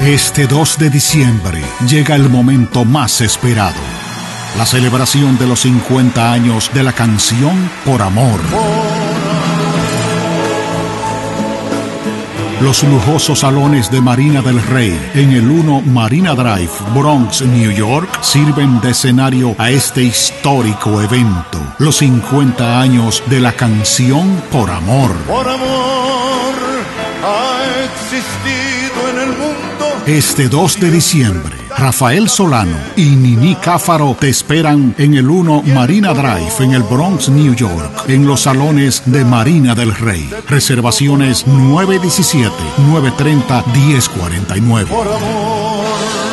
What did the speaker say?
Este 2 de diciembre llega el momento más esperado. La celebración de los 50 años de la canción Por Amor. Los lujosos salones de Marina del Rey en el 1 Marina Drive, Bronx, New York, sirven de escenario a este histórico evento. Los 50 años de la canción Por Amor. Por amor el mundo. Este 2 de diciembre, Rafael Solano y Nini Cáfaro te esperan en el 1 Marina Drive en el Bronx, New York, en los salones de Marina del Rey. Reservaciones 917-930-1049. Por amor.